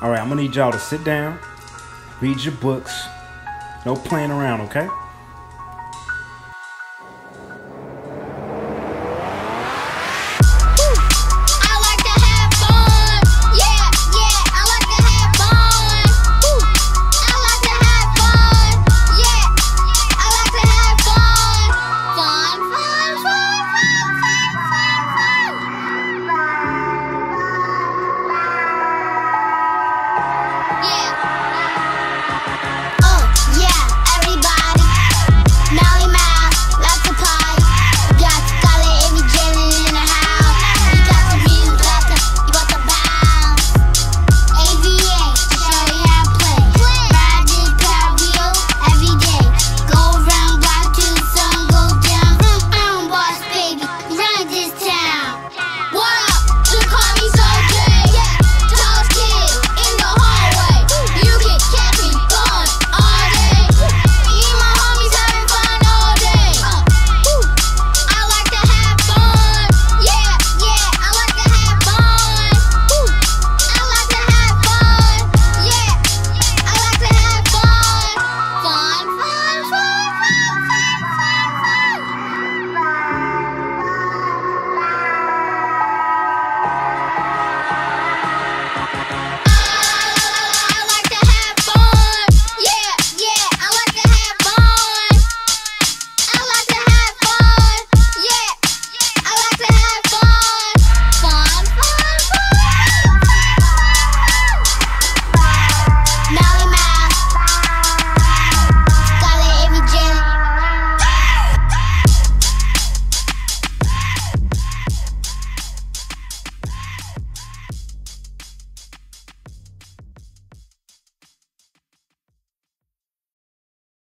All right, I'm gonna need y'all to sit down, read your books. No playing around, okay?